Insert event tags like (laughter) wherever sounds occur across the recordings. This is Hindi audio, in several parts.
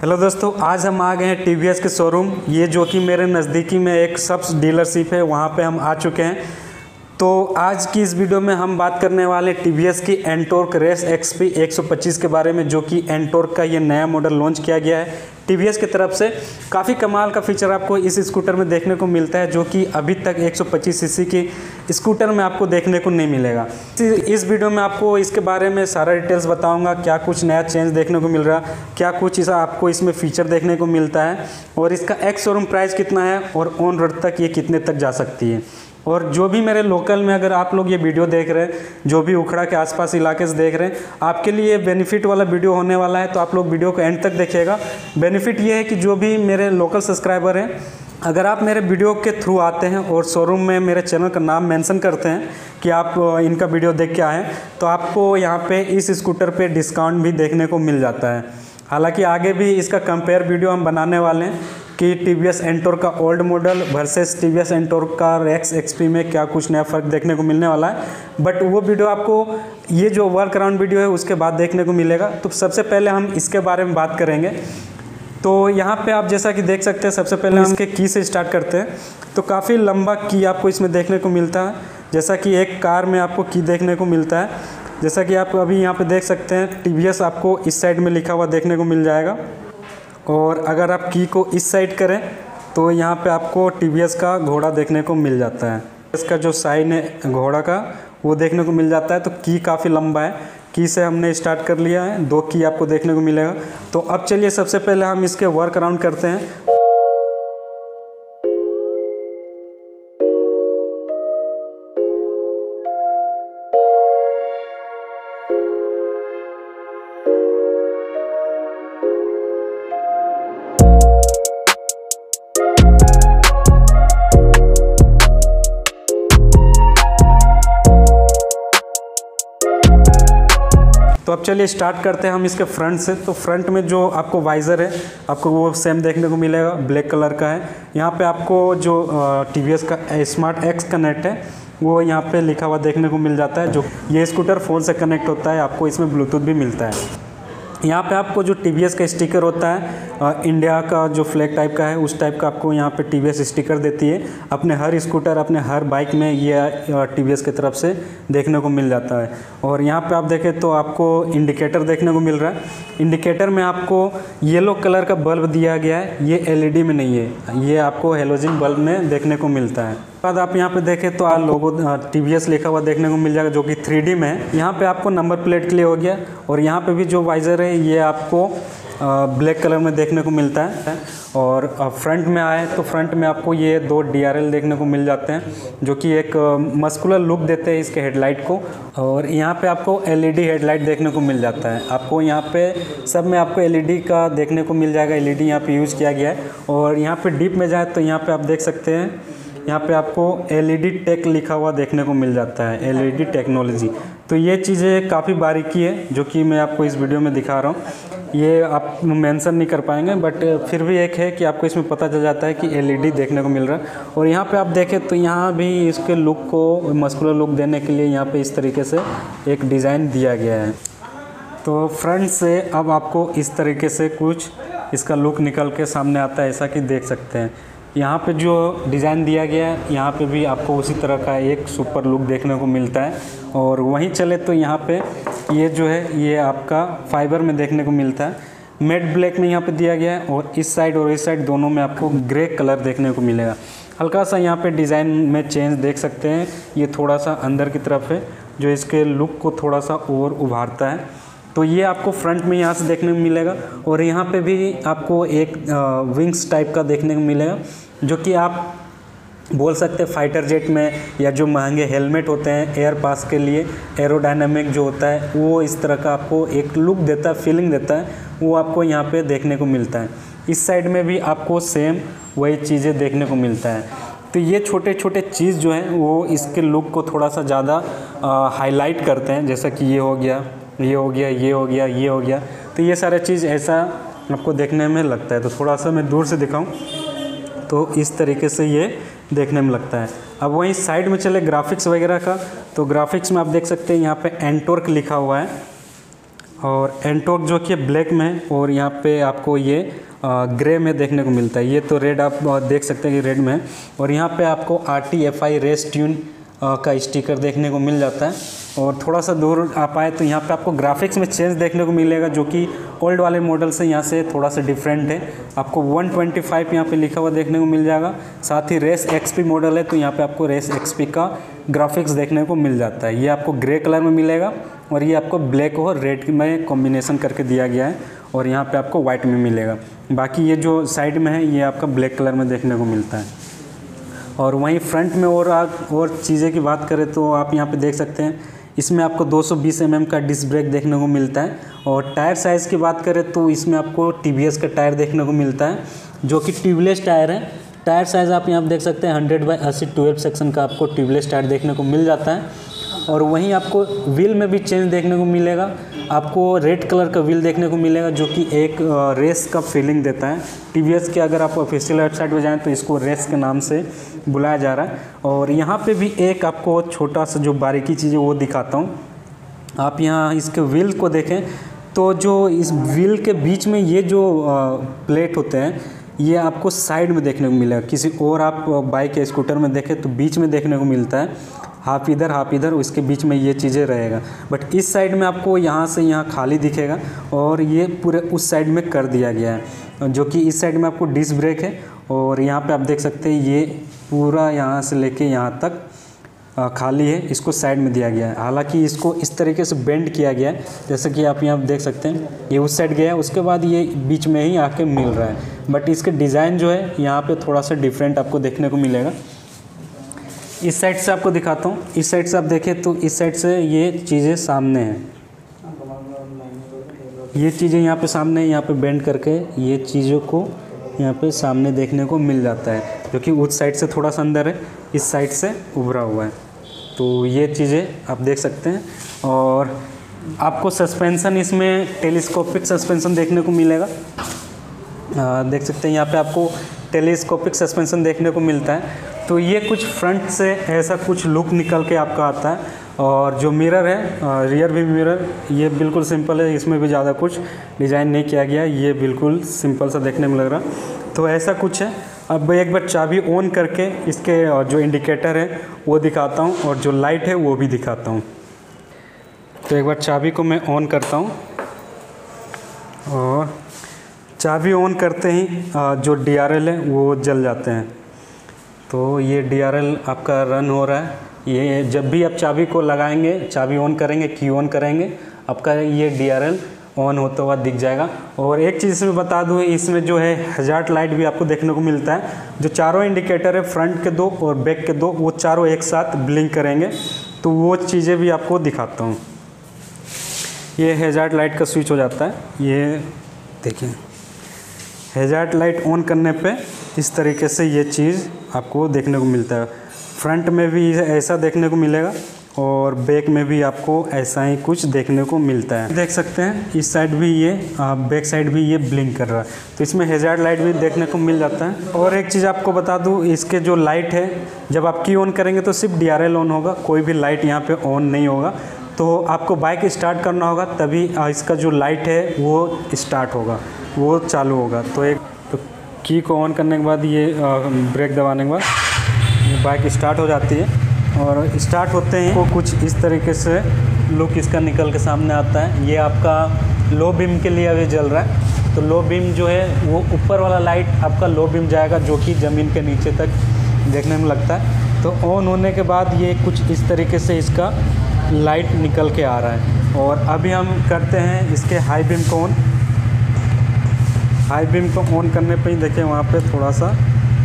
हेलो दोस्तों, आज हम आ गए हैं टीवीएस के शोरूम ये जो कि मेरे नज़दीकी में एक सब्स डीलरशिप है, वहाँ पे हम आ चुके हैं। तो आज की इस वीडियो में हम बात करने वाले टी की एंटोर्क रेस एक्स पी के बारे में, जो कि एंटोर्क का ये नया मॉडल लॉन्च किया गया है। टीवीएस की तरफ़ से काफ़ी कमाल का फीचर आपको इस स्कूटर में देखने को मिलता है, जो कि अभी तक 125 सीसी की स्कूटर में आपको देखने को नहीं मिलेगा। इस वीडियो में आपको इसके बारे में सारा डिटेल्स बताऊँगा, क्या कुछ नया चेंज देखने को मिल रहा, क्या कुछ इस आपको इसमें फीचर देखने को मिलता है, और इसका एक्स शोरूम प्राइस कितना है, और ऑन रोड तक ये कितने तक जा सकती है। और जो भी मेरे लोकल में अगर आप लोग ये वीडियो देख रहे हैं, जो भी उखड़ा के आसपास इलाके से देख रहे हैं, आपके लिए बेनिफिट वाला वीडियो होने वाला है तो आप लोग वीडियो को एंड तक देखिएगा। बेनिफिट ये है कि जो भी मेरे लोकल सब्सक्राइबर हैं, अगर आप मेरे वीडियो के थ्रू आते हैं और शोरूम में मेरे चैनल का नाम मेंशन करते हैं कि आप इनका वीडियो देख के आएँ तो आपको यहाँ पे इस स्कूटर पे डिस्काउंट भी देखने को मिल जाता है। हालाँकि आगे भी इसका कंपेयर वीडियो हम बनाने वाले हैं कि टी वी एस एंटोर का old model versus T V S Ntorq का रेक्स एक्सपी में क्या कुछ नया फ़र्क देखने को मिलने वाला है? बट वो वीडियो आपको, ये जो वर्क अराउंड वीडियो है, उसके बाद देखने को मिलेगा। तो सबसे पहले हम इसके बारे में बात करेंगे। तो यहाँ पे आप जैसा कि देख सकते हैं, सबसे पहले हम इसके की से स्टार्ट करते हैं। तो काफ़ी लंबा की आपको इसमें देखने को मिलता है। जैसा कि एक कार में आपको की देखने को मिलता है। जैसा कि आप अभी यहाँ पे देख सकते हैं, टीवीएस आपको इस साइड में लिखा हुआ देखने को मिल जाएगा। और अगर आप की को इस साइड करें तो यहाँ पे आपको टीवीएस का घोड़ा देखने को मिल जाता है। इसका जो साइन है, घोड़ा का, वो देखने को मिल जाता है। तो की काफ़ी लंबा है। की से हमने स्टार्ट कर लिया है। दो की आपको देखने को मिलेगा। तो अब चलिए, सबसे पहले हम इसके वर्क अराउंड करते हैं। चलिए स्टार्ट करते हैं हम इसके फ्रंट से। तो फ्रंट में जो आपको वाइज़र है, आपको वो सेम देखने को मिलेगा ब्लैक कलर का है। यहाँ पे आपको जो टी वी का स्मार्ट एक्स कनेक्ट है, वो यहाँ पे लिखा हुआ देखने को मिल जाता है, जो ये स्कूटर फ़ोन से कनेक्ट होता है, आपको इसमें ब्लूटूथ भी मिलता है। यहाँ पे आपको जो टी का स्टिकर होता है आ, इंडिया का जो फ्लैग टाइप का है उस टाइप का आपको यहाँ पे टी स्टिकर देती है। अपने हर स्कूटर अपने हर बाइक में ये टी वी की तरफ़ से देखने को मिल जाता है। और यहाँ पे आप देखें तो आपको इंडिकेटर देखने को मिल रहा है। इंडिकेटर में आपको येलो कलर का बल्ब दिया गया है। ये एल में नहीं है। ये आपको हेलोजिन बल्ब में देखने को मिलता है। बाद आप यहाँ पे देखें तो आप लोगो टी लिखा हुआ देखने को मिल जाएगा जो कि थ्री में। है यहाँ पे आपको नंबर प्लेट के लिए हो गया और यहाँ पे भी जो वाइज़र है, ये आपको ब्लैक कलर में देखने को मिलता है। और फ्रंट में आए तो फ्रंट में आपको ये दो डीआरएल देखने को मिल जाते हैं, जो कि एक मस्कुलर लुक देते हैं इसके हेडलाइट को। और यहाँ पे आपको एलईडी हेडलाइट देखने को मिल जाता है। आपको यहाँ पे सब में आपको एलईडी का देखने को मिल जाएगा। एलईडी ई यहाँ पर यूज़ किया गया है। और यहाँ पे डीप में जाए तो यहाँ पर आप देख सकते हैं यहाँ पे आपको एलईडी टेक लिखा हुआ देखने को मिल जाता है एलईडी टेक्नोलॉजी तो ये चीज़ें काफ़ी बारीकी है, जो कि मैं आपको इस वीडियो में दिखा रहा हूँ। ये आप मेंशन नहीं कर पाएँगे बट फिर भी एक है कि आपको इसमें पता चल जाता है कि एलईडी देखने को मिल रहा है। और यहाँ पे आप देखें तो यहाँ भी इसके लुक को मस्कुलर लुक देने के लिए यहाँ पे इस तरीके से एक डिज़ाइन दिया गया है। तो फ्रंट से अब आपको इस तरीके से कुछ इसका लुक निकल के सामने आता है, ऐसा कि देख सकते हैं। यहाँ पे जो डिज़ाइन दिया गया है, यहाँ पे भी आपको उसी तरह का एक सुपर लुक देखने को मिलता है। और वहीं चले तो यहाँ पे ये जो है, ये आपका फाइबर में देखने को मिलता है। मेड ब्लैक में यहाँ पे दिया गया है और इस साइड और इस साइड दोनों में आपको ग्रे कलर देखने को मिलेगा। हल्का सा यहाँ पे डिज़ाइन में चेंज देख सकते हैं। ये थोड़ा सा अंदर की तरफ़ है, जो इसके लुक को थोड़ा सा और उभारता है। तो ये आपको फ्रंट में यहाँ से देखने को मिलेगा और यहाँ पे भी आपको एक विंग्स टाइप का देखने को मिलेगा, जो कि आप बोल सकते हैं फाइटर जेट में या जो महँगे हेलमेट होते हैं एयर पास के लिए एरोडायनामिक जो होता है, वो इस तरह का आपको एक लुक देता है फीलिंग देता है, वो आपको यहाँ पे देखने को मिलता है। इस साइड में भी आपको सेम वही चीज़ें देखने को मिलता है। तो ये छोटे छोटे चीज़ जो हैं, वो इसके लुक को थोड़ा सा ज़्यादा हाईलाइट करते हैं, जैसा कि ये हो गया। ये हो गया, ये हो गया, ये हो गया। तो ये सारे चीज़ ऐसा आपको देखने में लगता है। तो थोड़ा सा मैं दूर से दिखाऊँ। तो इस तरीके से ये देखने में लगता है। अब वहीं साइड में चले ग्राफिक्स वगैरह का। तो ग्राफिक्स में आप देख सकते हैं, यहाँ पे एंटोर्क लिखा हुआ है। और एंटोर्क जो कि ब्लैक में है, और यहाँ पे आपको ये ग्रे में देखने को मिलता है। ये तो रेड आप देख सकते हैं कि रेड में और यहाँ पे आपको R T F I race tune का स्टिकर देखने को मिल जाता है। और थोड़ा सा दूर आप आए तो यहाँ पे आपको ग्राफिक्स में चेंज देखने को मिलेगा, जो कि ओल्ड वाले मॉडल से यहाँ से थोड़ा सा डिफरेंट है। आपको 125 ट्वेंटी फाइव यहाँ पर लिखा हुआ देखने को मिल जाएगा। साथ ही रेस एक्सपी मॉडल है तो यहाँ पे आपको रेस एक्सपी का ग्राफिक्स देखने को मिल जाता है। ये आपको ग्रे कलर में मिलेगा और ये आपको ब्लैक और रेड में कॉम्बिनेशन करके दिया गया है और यहाँ पर आपको वाइट में मिलेगा। बाकी ये जो साइड में है, ये आपका ब्लैक कलर में देखने को मिलता है। और वहीं फ्रंट में और और चीज़ें की बात करें तो आप यहाँ पे देख सकते हैं। इसमें आपको 220 सौ mm का डिस्क ब्रेक देखने को मिलता है और टायर साइज़ की बात करें तो इसमें आपको टी का टायर देखने को मिलता है, जो कि ट्यूबलेस टायर है। टायर साइज़ आप यहाँ देख सकते हैं हंड्रेड बाई अस्सी ट्वेल्व सेक्शन का आपको ट्यूबलेस टायर देखने को मिल जाता है। और वहीं आपको व्हील में भी चेंज देखने को मिलेगा। आपको रेड कलर का व्हील देखने को मिलेगा, जो कि एक रेस का फीलिंग देता है। टी के अगर आप ऑफिशियल वेबसाइट पर जाएँ तो इसको रेस के नाम से बुलाया जा रहा है। और यहाँ पर भी एक आपको छोटा सा जो बारीकी चीज़ है, वो दिखाता हूँ। आप यहाँ इसके व्हील को देखें तो जो इस व्हील के बीच में ये जो प्लेट होते हैं, ये आपको साइड में देखने को मिलेगा। किसी और आप बाइक या स्कूटर में देखें तो बीच में देखने को मिलता है। हाफ़ इधर हाफ़ इधर, उसके बीच में ये चीज़ें रहेगा। बट इस साइड में आपको यहाँ से यहाँ खाली दिखेगा और ये पूरे उस साइड में कर दिया गया है, जो कि इस साइड में आपको डिस्क ब्रेक है और यहाँ पे आप देख सकते हैं ये पूरा यहाँ से लेके यहाँ तक खाली है, इसको साइड में दिया गया है। हालाँकि इसको इस तरीके से बेंड किया गया है, जैसे कि आप यहाँ देख सकते हैं, ये उस साइड गया है, उसके बाद ये बीच में ही आके मिल रहा है। बट इसके डिज़ाइन जो है, यहाँ पे थोड़ा सा डिफरेंट आपको देखने को मिलेगा। इस साइड से आपको दिखाता हूँ। इस साइड से आप देखें तो इस साइड से ये चीज़ें सामने हैं। ये चीज़ें यहाँ पे सामने यहाँ पे बेंड करके ये चीज़ों को यहाँ पे सामने देखने को मिल जाता है जो कि उस साइड से थोड़ा सा अंदर है इस साइड से उभरा हुआ है। तो ये चीज़ें आप देख सकते हैं और आपको सस्पेंसन इसमें टेलीस्कोपिक सस्पेंसन देखने को मिलेगा। आ, देख सकते हैं यहाँ पे आपको टेलीस्कोपिक सस्पेंसन देखने को मिलता है। तो ये कुछ फ्रंट से ऐसा कुछ लुक निकल के आपका आता है। और जो मिरर है रियर भी मिरर ये बिल्कुल सिंपल है, इसमें भी ज़्यादा कुछ डिज़ाइन नहीं किया गया ये बिल्कुल सिंपल सा देखने में लग रहा तो ऐसा कुछ है। अब एक बार चाबी ऑन करके इसके जो इंडिकेटर है, वो दिखाता हूँ और जो लाइट है, वो भी दिखाता हूँ। तो एक बार चाबी को मैं ऑन करता हूँ। और चाबी ऑन करते ही जो डीआरएल है, वो जल जाते हैं। तो ये डीआरएल आपका रन हो रहा है। ये जब भी आप चाबी को लगाएँगे, चाबी ऑन करेंगे की ऑन करेंगे, आपका ये डीआरएल ऑन होता हुआ दिख जाएगा। और एक चीज़ इसमें बता दूँ, इसमें जो है हजार्ट लाइट भी आपको देखने को मिलता है। जो चारों इंडिकेटर है फ्रंट के दो और बैक के दो, वो चारों एक साथ ब्लिंक करेंगे। तो वो चीज़ें भी आपको दिखाता हूँ। ये हेजार्ट लाइट का स्विच हो जाता है। ये देखिए हेजार्ट लाइट ऑन करने पे इस तरीके से ये चीज़ आपको देखने को मिलता है। फ्रंट में भी ऐसा देखने को मिलेगा और बैक में भी आपको ऐसा ही कुछ देखने को मिलता है। देख सकते हैं, इस साइड भी ये बैक साइड भी ये ब्लिंक कर रहा है। तो इसमें हेजार्ड लाइट भी देखने को मिल जाता है। और एक चीज़ आपको बता दूँ, इसके जो लाइट है, जब आप की ऑन करेंगे तो सिर्फ़ डीआरएल ऑन होगा, कोई भी लाइट यहाँ पर ऑन नहीं होगा। तो आपको बाइक स्टार्ट करना होगा, तभी इसका जो लाइट है, वो स्टार्ट होगा, वो चालू होगा। तो एक की को ऑन करने के बाद ये ब्रेक दबाने के बाद बाइक स्टार्ट हो जाती है। और स्टार्ट होते ही वो कुछ इस तरीके से लुक इसका निकल के सामने आता है। ये आपका लो बीम के लिए अभी जल रहा है। तो लो बीम जो है, वो ऊपर वाला लाइट आपका लो बीम जाएगा, जो कि ज़मीन के नीचे तक देखने में लगता है। तो ऑन होने के बाद ये कुछ इस तरीके से इसका लाइट निकल के आ रहा है। और अभी हम करते हैं इसके हाई बीम को ऑन हाई बीम को ऑन करने पर ही देखें वहाँ पे थोड़ा सा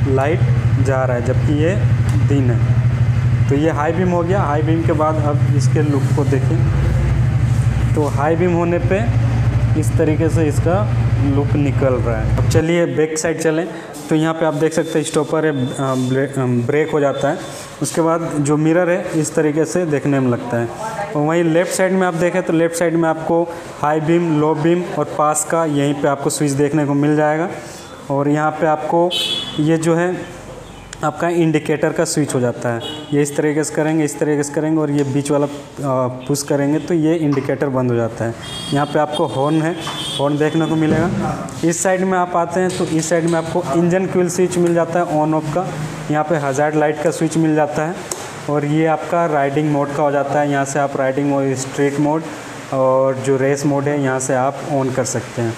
लाइट जा रहा है, जबकि ये दिन है। तो ये हाई बीम हो गया। हाई बीम के बाद अब इसके लुक को देखें। तो हाई बीम होने पे इस तरीके से इसका लुक निकल रहा है। अब चलिए बैक साइड चलें। तो यहाँ पे आप देख सकते हैं स्टॉपर है ब्रेक हो जाता है। उसके बाद जो मिरर है, इस तरीके से देखने में लगता है। और वहीं लेफ़्ट साइड में आप देखें तो लेफ़्ट साइड में आपको हाई बीम लो बीम और पास का यहीं पे आपको स्विच देखने को मिल जाएगा। और यहाँ पे आपको ये जो है आपका इंडिकेटर का स्विच हो जाता है। ये इस तरीके से करेंगे, इस तरीके से करेंगे और ये बीच वाला पुश करेंगे तो ये इंडिकेटर बंद हो जाता है। यहाँ पे आपको हॉर्न है हॉर्न देखने को मिलेगा। इस साइड में आप आते हैं तो इस साइड में आपको इंजन क्विल स्विच मिल जाता है ऑन ऑफ़ का। यहाँ पे हज़ार लाइट का स्विच मिल जाता है और ये आपका राइडिंग मोड का हो जाता है। यहाँ से आप राइडिंग मोड स्ट्रीट मोड और जो रेस मोड है, यहाँ से आप ऑन कर सकते हैं।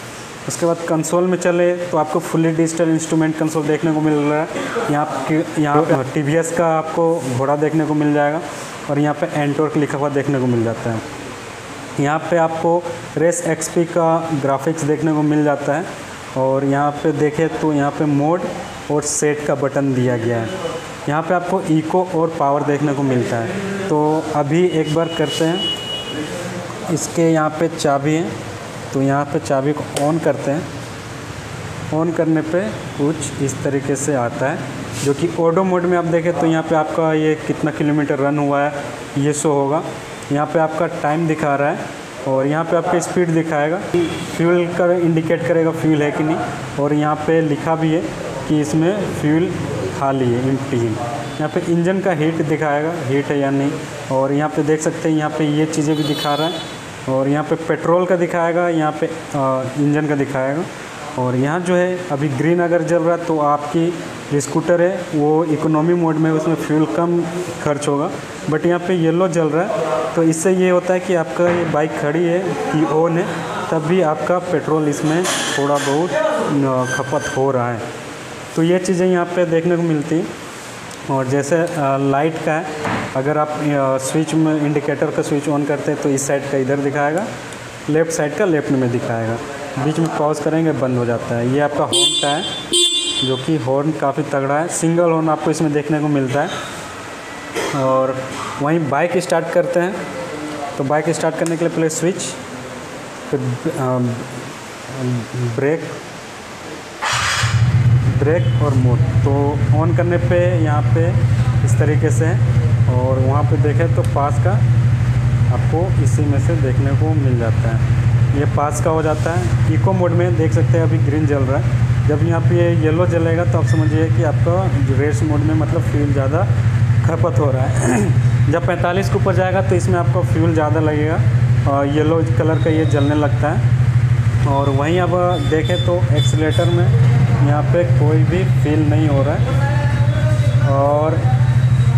उसके बाद कंसोल में चले तो आपको फुली डिजिटल इंस्ट्रूमेंट कंसोल देखने को मिल रहा है। यहाँ के यहाँ टी का आपको घोड़ा देखने को मिल जाएगा और यहाँ पे एंटोर्क लिखा हुआ देखने को मिल जाता है। यहाँ पे आपको रेस एक्सपी का ग्राफिक्स देखने को मिल जाता है और यहाँ पे देखें तो यहाँ पे मोड और सेट का बटन दिया गया है। यहाँ पे आपको इको और पावर देखने को मिलता है। तो अभी एक बार करते हैं। इसके यहाँ पे चाबी है। तो यहाँ पे चाबी को ऑन करते हैं। ऑन करने पे कुछ इस तरीके से आता है, जो कि ऑडो मोड में आप देखें तो यहाँ पे आपका ये कितना किलोमीटर रन हुआ है, ये शो होगा। यहाँ पे आपका टाइम दिखा रहा है और यहाँ पे आपका स्पीड दिखाएगा फ्यूल का इंडिकेट करेगा फ्यूल है कि नहीं। और यहाँ पे लिखा भी है कि इसमें फ्यूल खाली है एम्प्टी है। यहाँ पे इंजन का हीट दिखाएगा हीट है या नहीं। और यहाँ पे देख सकते हैं, यहाँ पे ये चीज़ें भी दिखा रहा है। और यहाँ पे पेट्रोल का दिखाएगा, यहाँ पे इंजन का दिखाएगा। और यहाँ जो है, अभी ग्रीन अगर जल रहा है तो आपकी जो स्कूटर है, वो इकोनॉमी मोड में उसमें फ्यूल कम खर्च होगा। बट यहाँ पे येलो जल रहा है तो इससे ये होता है कि आपका ये बाइक खड़ी है, कि ऑन है तब भी आपका पेट्रोल इसमें थोड़ा बहुत खपत हो रहा है। तो ये चीज़ें यहाँ पे देखने को मिलती हैं। और जैसे लाइट का है अगर आप स्विच में इंडिकेटर का स्विच ऑन करते हैं तो इस साइड का इधर दिखाएगा लेफ़्ट साइड का लेफ़्ट में दिखाएगा। बीच में पॉज करेंगे, बंद हो जाता है। ये आपका हॉर्न का है, जो कि हॉर्न काफ़ी तगड़ा है। सिंगल हॉर्न आपको इसमें देखने को मिलता है। और वहीं बाइक स्टार्ट करते हैं। तो बाइक स्टार्ट करने के लिए पहले स्विच फिर ब्रेक ब्रेक और मोड तो ऑन करने पे, यहाँ पे इस तरीके से और वहाँ पे देखें तो पास का आपको इसी में से देखने को मिल जाता है। ये पास का हो जाता है। इको मोड में देख सकते हैं अभी ग्रीन जल रहा है। जब यहाँ पे येलो जलेगा तो आप समझिए कि आपका रेस मोड में मतलब फ्यूल ज़्यादा खपत हो रहा है। (clears throat) जब 45 के ऊपर जाएगा तो इसमें आपका फ्यूल ज़्यादा लगेगा और येलो कलर का ये जलने लगता है। और वहीं अब देखें तो एक्सीटर में यहाँ पे कोई भी फील नहीं हो रहा है। और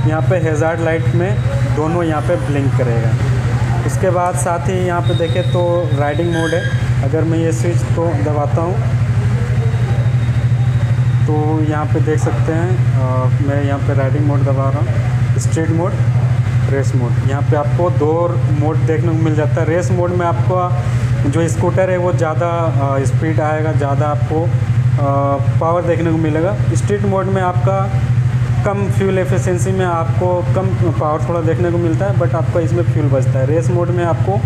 यहाँ पे हेजार्ड लाइट में दोनों यहाँ पे ब्लिंक करेगा। उसके बाद साथ ही यहाँ पे देखें तो राइडिंग मोड है। अगर मैं ये स्विच तो दबाता हूँ। तो यहाँ पे देख सकते हैं आ, मैं यहाँ पे राइडिंग मोड दबा रहा हूँ। स्ट्रीट मोड रेस मोड यहाँ पे आपको दो मोड देखने को मिल जाता है। रेस मोड में आपको जो स्कूटर है वो ज़्यादा स्पीड आएगा ज़्यादा आपको पावर देखने को मिलेगा। स्ट्रीट मोड में आपका कम फ्यूल एफिशिएंसी में आपको कम पावर थोड़ा देखने को मिलता है बट आपका इसमें फ्यूल बचता है। रेस मोड में आपको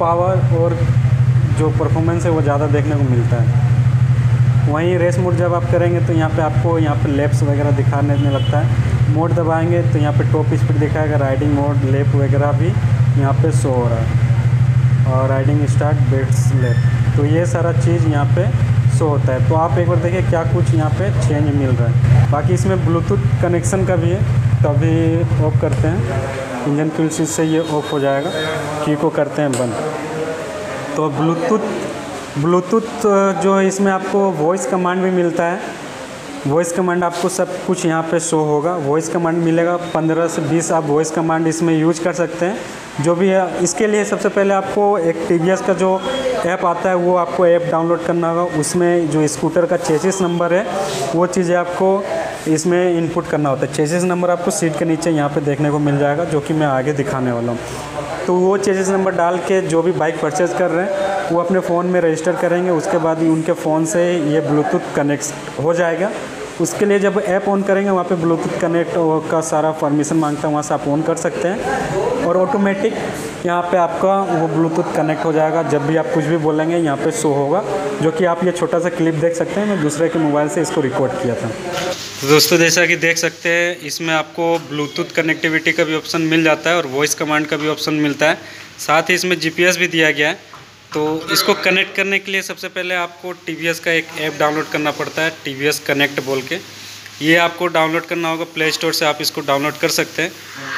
पावर और जो परफॉर्मेंस है वो ज़्यादा देखने को मिलता है। वहीं रेस मोड जब आप करेंगे तो यहाँ पे आपको यहाँ पे लेप्स वगैरह दिखाने लगता है। मोड दबाएँगे तो यहाँ पे टॉप स्पीड दिखाएगा राइडिंग मोड लेप वगैरह भी यहाँ पे शो हो रहा है। और राइडिंग स्टार्ट, बेट्स लेप तो ये सारा चीज़ यहाँ पे शो होता है। तो आप एक बार देखिए क्या कुछ यहाँ पे चेंज मिल रहा है। बाकी इसमें ब्लूटूथ कनेक्शन का भी है तो अभी ऑफ़ करते हैं। इंजन फ्यूल स्विच से ये ऑफ़ हो जाएगा। की को करते हैं बंद। तो ब्लूटूथ ब्लूटूथ जो है इसमें आपको वॉइस कमांड भी मिलता है। वॉइस कमांड आपको सब कुछ यहाँ पे शो होगा। वॉइस कमांड मिलेगा 15 से 20 आप वॉइस कमांड इसमें यूज़ कर सकते हैं। जो भी है, इसके लिए सबसे पहले आपको एक टीवीएस का जो ऐप आता है, वो आपको ऐप डाउनलोड करना होगा। उसमें जो स्कूटर का चेसिस नंबर है, वो चीज़ें आपको इसमें इनपुट करना होता है। चेसिस नंबर आपको सीट के नीचे यहाँ पे देखने को मिल जाएगा, जो कि मैं आगे दिखाने वाला हूँ। तो वो चेसिस नंबर डाल के जो भी बाइक परचेज़ कर रहे हैं, वो अपने फ़ोन में रजिस्टर करेंगे। उसके बाद ही उनके फ़ोन से ये ब्लूटूथ कनेक्ट हो जाएगा। उसके लिए जब ऐप ऑन करेंगे, वहाँ पे ब्लूटूथ कनेक्ट का सारा परमिशन माँगता है, वहाँ से आप ऑन कर सकते हैं। और ऑटोमेटिक यहाँ पे आपका वो ब्लूटूथ कनेक्ट हो जाएगा। जब भी आप कुछ भी बोलेंगे, यहाँ पे शो होगा, जो कि आप ये छोटा सा क्लिप देख सकते हैं। मैं दूसरे के मोबाइल से इसको रिकॉर्ड किया था। तो दोस्तों, जैसा कि देख सकते हैं, इसमें आपको ब्लूटूथ कनेक्टिविटी का भी ऑप्शन मिल जाता है और वॉइस कमांड का भी ऑप्शन मिलता है। साथ ही इसमें जीपीएस भी दिया गया है। तो इसको कनेक्ट करने के लिए सबसे पहले आपको टी का एक ऐप डाउनलोड करना पड़ता है टी कनेक्ट बोल के। ये आपको डाउनलोड करना होगा प्ले स्टोर से आप इसको डाउनलोड कर सकते हैं।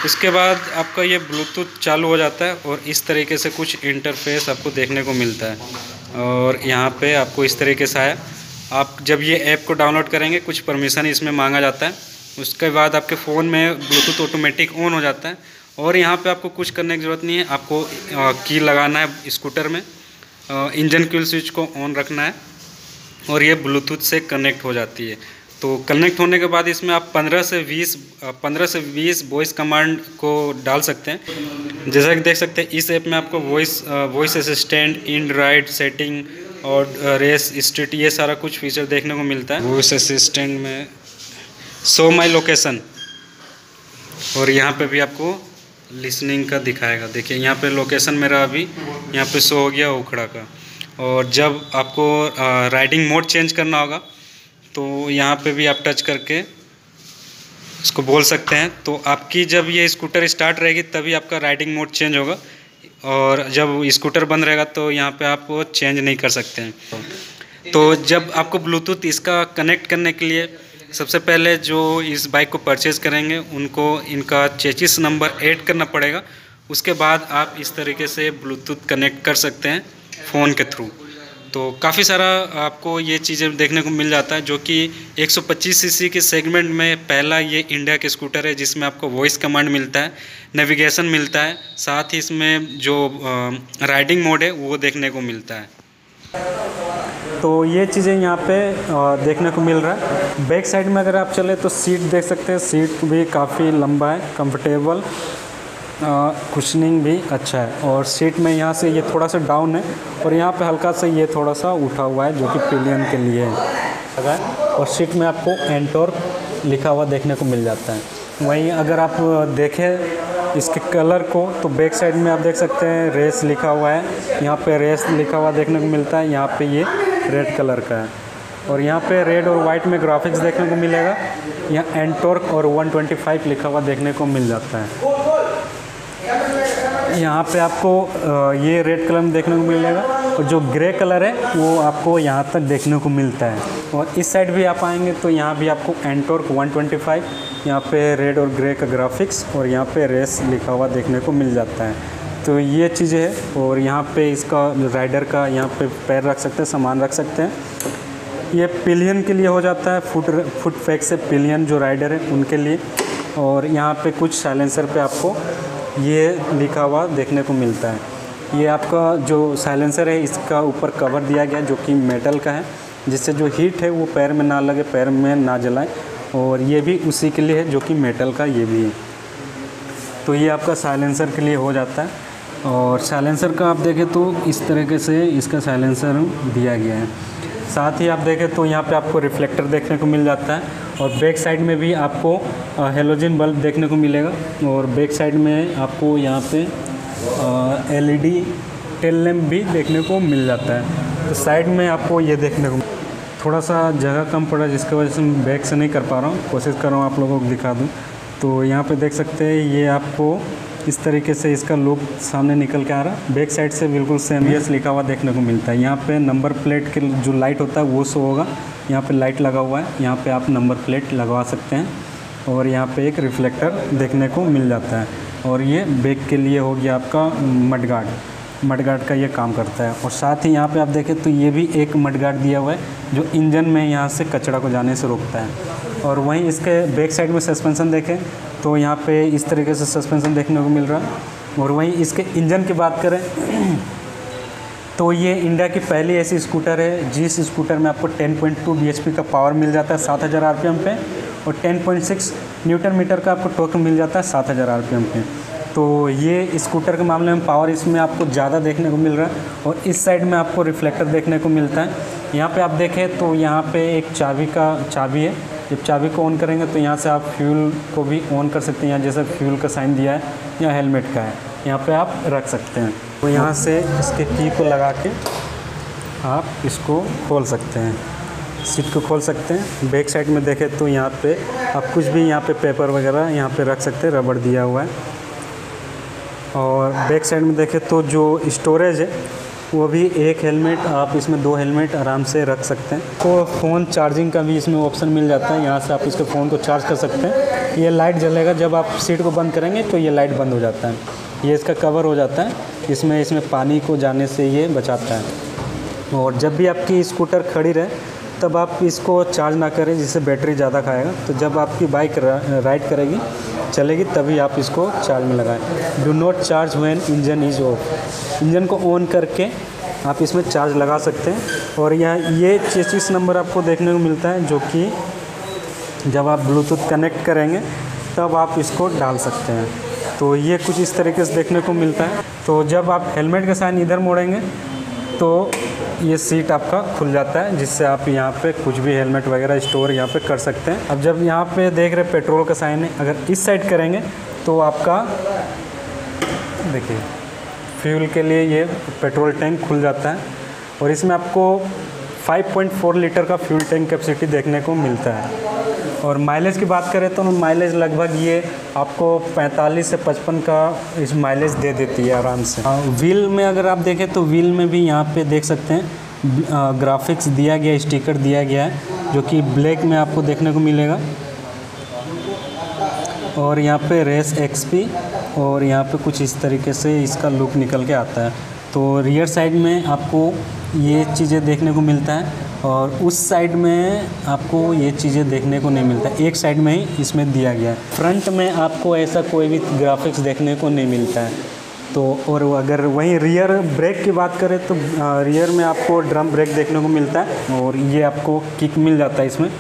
उसके बाद आपका ये ब्लूटूथ चालू हो जाता है और इस तरीके से कुछ इंटरफेस आपको देखने को मिलता है। और यहाँ पे आपको इस तरीके से आया। आप जब ये ऐप को डाउनलोड करेंगे, कुछ परमिशन इसमें मांगा जाता है। उसके बाद आपके फ़ोन में ब्लूटूथ ऑटोमेटिक ऑन हो जाता है। और यहाँ पे आपको कुछ करने की ज़रूरत नहीं है, आपको की लगाना है स्कूटर में। इंजन क्यूल स्विच को ऑन रखना है और ये ब्लूटूथ से कनेक्ट हो जाती है। तो कनेक्ट होने के बाद इसमें आप 15 से 20 15 से 20 वॉइस कमांड को डाल सकते हैं। जैसा कि देख सकते हैं इस ऐप में आपको voice voice assistant in ride setting और रेस स्ट्रीट ये सारा कुछ फीचर देखने को मिलता है। वॉइस असिस्टेंट में शो माई लोकेशन और यहाँ पे भी आपको लिसनिंग का दिखाएगा। देखिए, यहाँ पे लोकेशन मेरा अभी यहाँ पे शो हो गया उखड़ा का। और जब आपको राइडिंग मोड चेंज करना होगा तो यहाँ पे भी आप टच करके इसको बोल सकते हैं। तो आपकी जब ये स्कूटर स्टार्ट रहेगी, तभी आपका राइडिंग मोड चेंज होगा। और जब स्कूटर बंद रहेगा तो यहाँ पे आप वो चेंज नहीं कर सकते हैं। तो जब आपको ब्लूटूथ इसका कनेक्ट करने के लिए सबसे पहले जो इस बाइक को परचेज़ करेंगे, उनको इनका चेचिस नंबर ऐड करना पड़ेगा। उसके बाद आप इस तरीके से ब्लूटूथ कनेक्ट कर सकते हैं फ़ोन के थ्रू तो काफ़ी सारा आपको ये चीज़ें देखने को मिल जाता है, जो कि 125 सीसी के सेगमेंट में पहला ये इंडिया के स्कूटर है, जिसमें आपको वॉइस कमांड मिलता है नेविगेशन मिलता है, साथ ही इसमें जो राइडिंग मोड है, वो देखने को मिलता है। तो ये चीज़ें यहाँ पे देखने को मिल रहा है। बैक साइड में अगर आप चले तो सीट देख सकते हैं। सीट भी काफ़ी लंबा है कंफर्टेबल कुशनिंग भी अच्छा है। और सीट में यहाँ से ये थोड़ा सा डाउन है और यहाँ पे हल्का सा ये थोड़ा सा उठा हुआ है, जो कि पिलियन के लिए है। और सीट में आपको एंटोर लिखा हुआ देखने को मिल जाता है। वहीं अगर आप देखें इसके कलर को तो बैक साइड में आप देख सकते हैं, रेस लिखा हुआ है। यहाँ पे रेस लिखा हुआ देखने को मिलता है। यहाँ पे ये रेड कलर का है। और यहाँ पे रेड और वाइट में ग्राफिक्स देखने को मिलेगा। यहाँ एंटोर्क और 125 लिखा हुआ देखने को मिल जाता है। यहाँ पे आपको ये रेड कलर में देखने को मिलेगा। और जो ग्रे कलर है, वो आपको यहाँ तक देखने को मिलता है। और इस साइड भी आप आएँगे तो यहाँ भी आपको एंटोर्क 125 यहाँ पे रेड और ग्रे का ग्राफिक्स और यहाँ पे रेस लिखा हुआ देखने को मिल जाता है। तो ये चीज़ें है और यहाँ पे इसका राइडर का यहाँ पे पैर रख सकते हैं, सामान रख सकते हैं। ये पिलियन के लिए हो जाता है फुट फुट फैक से पिलियन जो राइडर है, उनके लिए। और यहाँ पे कुछ साइलेंसर पे आपको ये लिखा हुआ देखने को मिलता है। ये आपका जो साइलेंसर है, इसका ऊपर कवर दिया गया जो कि मेटल का है, जिससे जो हीट है, वो पैर में ना लगे, पैर में ना जलाए। और ये भी उसी के लिए है, जो कि मेटल का ये भी है। तो ये आपका साइलेंसर के लिए हो जाता है। और साइलेंसर का आप देखें तो इस तरीके से इसका साइलेंसर दिया गया है। साथ ही आप देखें तो यहाँ पे आपको रिफ्लेक्टर देखने को मिल जाता है और बैक साइड में भी आपको हेलोजन बल्ब देखने को मिलेगा और बैक साइड में आपको यहाँ पे एलईडी टेल लैम्प भी देखने को मिल जाता है। तो साइड में आपको ये देखने को थोड़ा सा जगह कम पड़ा जिसकी वजह से मैं बैक से नहीं कर पा रहा हूँ। कोशिश कर रहा हूँ आप लोगों को दिखा दूँ। तो यहाँ पे देख सकते हैं ये आपको इस तरीके से इसका लुक सामने निकल के आ रहा? है बैक साइड से बिल्कुल सेम यस लिखा हुआ देखने को मिलता है। यहाँ पे नंबर प्लेट के जो लाइट होता है, वो शो होगा। यहाँ पे लाइट लगा हुआ है। यहाँ पे आप नंबर प्लेट लगवा सकते हैं। और यहाँ पे एक रिफ्लेक्टर देखने को मिल जाता है। और ये बैक के लिए हो गया आपका मडगार्ड मडगार्ड का ये काम करता है। और साथ ही यहाँ पे आप देखें तो ये भी एक मडगार्ड दिया हुआ है, जो इंजन में यहाँ से कचरा को जाने से रोकता है। और वहीं इसके बैक साइड में सस्पेंसन देखें तो यहाँ पे इस तरीके से सस्पेंसन देखने को मिल रहा है। और वहीं इसके इंजन की बात करें तो ये इंडिया की पहली ऐसी स्कूटर है, जिस स्कूटर में आपको 10.2 bhp का पावर मिल जाता है 7000 आरपीएम पे और 10.6 न्यूटन मीटर का आपको टोक मिल जाता है 7000 आरपीएम पे। तो ये स्कूटर के मामले में पावर इसमें आपको ज़्यादा देखने को मिल रहा है, और इस साइड में आपको रिफ्लेक्टर देखने को मिलता है। यहाँ पे आप देखें तो यहाँ पे एक चाबी का, चाबी है जब चाबी को ऑन करेंगे तो यहाँ से आप फ्यूल को भी ऑन कर सकते हैं। यहाँ जैसे फ्यूल का साइन दिया है या हेलमेट का है। यहाँ पे आप रख सकते हैं। तो यहाँ से इसके की को लगा के आप इसको खोल सकते हैं। सीट को खोल सकते हैं। बैक साइड में देखें तो यहाँ पे आप कुछ भी यहाँ पे पेपर वगैरह यहाँ पे रख सकते हैं। रबड़ दिया हुआ है। और बैक साइड में देखें तो जो स्टोरेज है वो भी एक हेलमेट, आप इसमें दो हेलमेट आराम से रख सकते हैं। तो फ़ोन चार्जिंग का भी इसमें ऑप्शन मिल जाता है, यहाँ से आप इसके फ़ोन को चार्ज कर सकते हैं। ये लाइट जलेगा, जब आप सीट को बंद करेंगे तो ये लाइट बंद हो जाता है। ये इसका कवर हो जाता है, इसमें इसमें पानी को जाने से ये बचाता है। और जब भी आपकी स्कूटर खड़ी रहे, तब आप इसको चार्ज ना करें, जिससे बैटरी ज़्यादा खाएगा। तो जब आपकी बाइक राइड करेगी चलेगी, तभी आप इसको चार्ज में लगाएँ। Do not charge when engine is off engine को ऑन करके आप इसमें चार्ज लगा सकते हैं। और यह, ये चेचिस नंबर आपको देखने को मिलता है, जो कि जब आप ब्लूटूथ कनेक्ट करेंगे, तब आप इसको डाल सकते हैं। तो ये कुछ इस तरीके से देखने को मिलता है। तो जब आप हेलमेट का साइन इधर मोड़ेंगे तो ये सीट आपका खुल जाता है, जिससे आप यहाँ पे कुछ भी हेलमेट वगैरह स्टोर यहाँ पे कर सकते हैं। अब जब यहाँ पे देख रहे पेट्रोल का साइन है अगर इस साइड करेंगे तो आपका देखिए, फ्यूल के लिए ये पेट्रोल टैंक खुल जाता है और इसमें आपको 5.4 लीटर का फ्यूल टैंक कैपेसिटी देखने को मिलता है। और माइलेज की बात करें तो माइलेज लगभग ये आपको 45 से 55 का इस माइलेज दे देती है आराम से। व्हील हाँ, में अगर आप देखें तो व्हील में भी यहाँ पे देख सकते हैं ग्राफिक्स दिया गया स्टिकर दिया गया है जो कि ब्लैक में आपको देखने को मिलेगा। और यहाँ पे रेस एक्सपी और यहाँ पे कुछ इस तरीके से इसका लुक निकल के आता है। तो रियर साइड में आपको ये चीज़ें देखने को मिलता है और उस साइड में आपको ये चीज़ें देखने को नहीं मिलता। एक साइड में ही इसमें दिया गया है। फ्रंट में आपको ऐसा कोई भी ग्राफिक्स देखने को नहीं मिलता है। तो और अगर वहीं रियर ब्रेक की बात करें तो रियर में आपको ड्रम ब्रेक देखने को मिलता है और ये आपको किक मिल जाता है इसमें।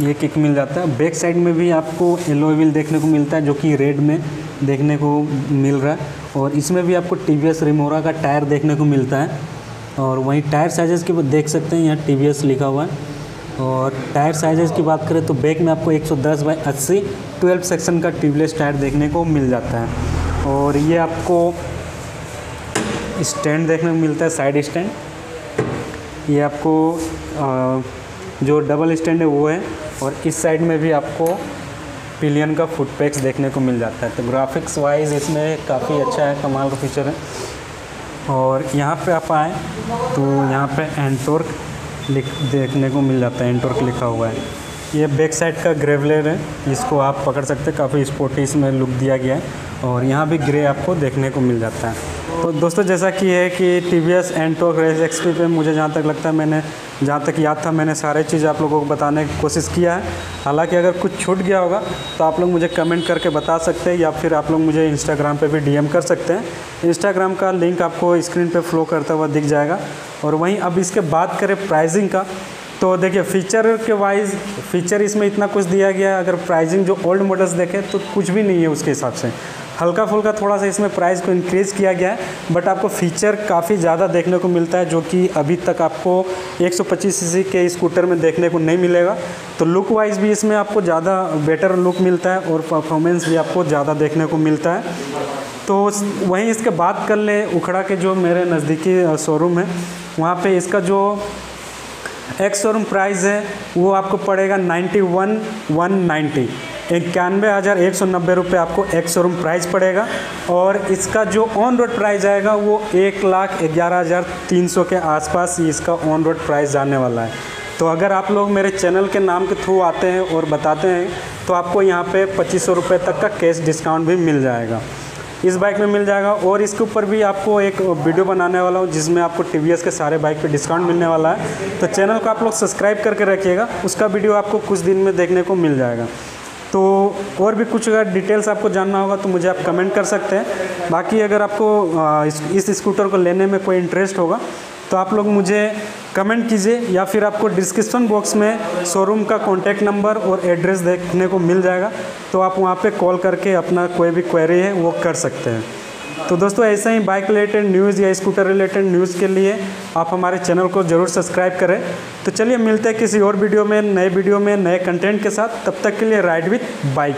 ये किक मिल जाता है। बैक साइड में भी आपको एलो देखने को मिलता है जो कि रेड में। देखने को मिल रहा है। और इसमें भी आपको टी वी रिमोरा का टायर देखने को मिलता है। और वहीं टायर साइजेस की देख सकते हैं, यहाँ टी लिखा हुआ है। और टायर साइजेस की बात करें तो बैक में आपको 110 सौ दस बाई अस्सी, ट्वेल्व सेक्शन का ट्यूबलेस टायर देखने को मिल जाता है। और ये आपको स्टैंड देखने को मिलता है, साइड स्टैंड। ये आपको जो डबल स्टैंड है वो है। और इस साइड में भी आपको पिलियन का फुट पैक्स देखने को मिल जाता है। तो ग्राफिक्स वाइज इसमें काफ़ी अच्छा है, कमाल का फीचर है। और यहाँ पे आप आएँ तो यहाँ पे एंटोर्क लिख, देखने को मिल जाता है। एंटोर्क लिखा हुआ है। ये बैक साइड का ग्रेवलर है। इसको आप पकड़ सकते हैं। काफ़ी स्पोर्टी इसमें लुक दिया गया है। और यहाँ भी ग्रे आपको देखने को मिल जाता है। तो दोस्तों, जैसा कि है कि T V S Ntorq race XP पे मुझे जहाँ तक लगता है, मैंने जहाँ तक याद था, मैंने सारे चीज़ आप लोगों को बताने की कोशिश किया है। हालाँकि अगर कुछ छूट गया होगा तो आप लोग मुझे कमेंट करके बता सकते हैं या फिर आप लोग मुझे इंस्टाग्राम पे भी डीएम कर सकते हैं। इंस्टाग्राम का लिंक आपको स्क्रीन पे फ्लो करता हुआ दिख जाएगा। और वहीं अब इसके बात करें प्राइजिंग का। तो देखिए फीचर के वाइज फीचर इसमें इतना कुछ दिया गया है। अगर प्राइजिंग जो ओल्ड मॉडल्स देखें तो कुछ भी नहीं है उसके हिसाब से। हल्का फुल्का थोड़ा सा इसमें प्राइस को इंक्रीज़ किया गया है बट आपको फीचर काफ़ी ज़्यादा देखने को मिलता है, जो कि अभी तक आपको 125 सीसी के स्कूटर में देखने को नहीं मिलेगा। तो लुक वाइज भी इसमें आपको ज़्यादा बेटर लुक मिलता है और परफॉर्मेंस भी आपको ज़्यादा देखने को मिलता है। तो वहीं इसके बात कर लें उखड़ा के जो मेरे नज़दीकी शोरूम है, वहाँ पर इसका जो एक्स शोरूम प्राइस है, वो आपको पड़ेगा नाइन्टी वन वन नाइन्टी इक्यानवे हज़ार एक सौ नब्बे रुपये आपको एक शोरूम प्राइस पड़ेगा और इसका जो ऑन रोड प्राइस आएगा, वो एक लाख ग्यारह हज़ार तीन सौ के आसपास इसका ऑन रोड प्राइस जाने वाला है। तो अगर आप लोग मेरे चैनल के नाम के थ्रू आते हैं और बताते हैं तो आपको यहाँ पे पच्चीस सौ रुपये तक का कैश डिस्काउंट भी मिल जाएगा। इस बाइक में मिल जाएगा और इसके ऊपर भी आपको एक वीडियो बनाने वाला हूँ जिसमें आपको टीवीएस के सारे बाइक पे डिस्काउंट मिलने वाला है। तो चैनल को आप लोग सब्सक्राइब करके रखिएगा उसका वीडियो आपको कुछ दिन में देखने को मिल जाएगा। तो और भी कुछ अगर डिटेल्स आपको जानना होगा तो मुझे आप कमेंट कर सकते हैं। बाकी अगर आपको इस, इस स्कूटर को लेने में कोई इंटरेस्ट होगा तो आप लोग मुझे कमेंट कीजिए या फिर आपको डिस्क्रिप्शन बॉक्स में शोरूम का कॉन्टैक्ट नंबर और एड्रेस देखने को मिल जाएगा। तो आप वहाँ पे कॉल करके अपना कोई भी क्वेरी है, वो कर सकते हैं। तो दोस्तों, ऐसे ही बाइक रिलेटेड न्यूज़ या स्कूटर रिलेटेड न्यूज़ के लिए आप हमारे चैनल को ज़रूर सब्सक्राइब करें। तो चलिए मिलते हैं किसी और वीडियो में, नए वीडियो में, नए कंटेंट के साथ। तब तक के लिए राइड विथ बाइक